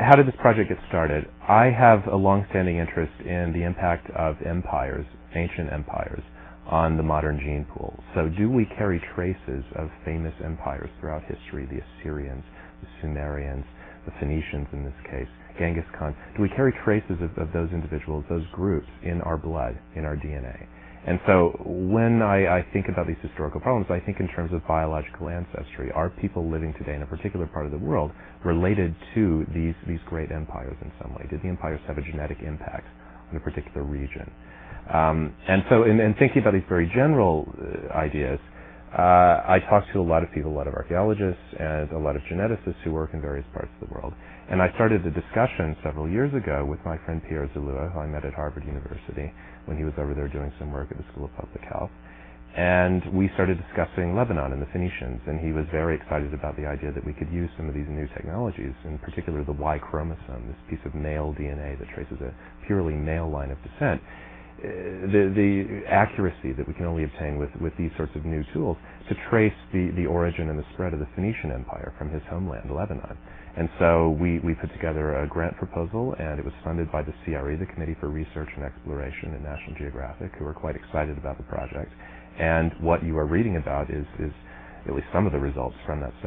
how did this project get started? I have a long-standing interest in the impact of empires, ancient empires, on the modern gene pool. So do we carry traces of famous empires throughout history, the Assyrians, the Sumerians, the Phoenicians in this case, Genghis Khan? Do we carry traces of, of those individuals, those groups in our blood, in our DNA? And so when I, I, think about these historical problems, I think in terms of biological ancestry. Are people living today in a particular part of the world related to these, these great empires in some way? Did the empires have a genetic impact on a particular region? Um, and so in, in, thinking about these very general uh, ideas, uh, I talk to a lot of people, a lot of archaeologists, and a lot of geneticists who work in various parts of the world. And I started a discussion several years ago with my friend Pierre Zalloua, who I met at Harvard University when he was over there doing some work at the School of Public Health. And we started discussing Lebanon and the Phoenicians, and he was very excited about the idea that we could use some of these new technologies, in particular the Y chromosome, this piece of male DNA that traces a purely male line of descent. Uh, the, the accuracy that we can only obtain with, with these sorts of new tools to trace the, the origin and the spread of the Phoenician Empire from his homeland, Lebanon. And so we, we put together a grant proposal, and it was funded by the CRE, the Committee for Research and Exploration at National Geographic, who are quite excited about the project. And what you are reading about is, is at least some of the results from that study.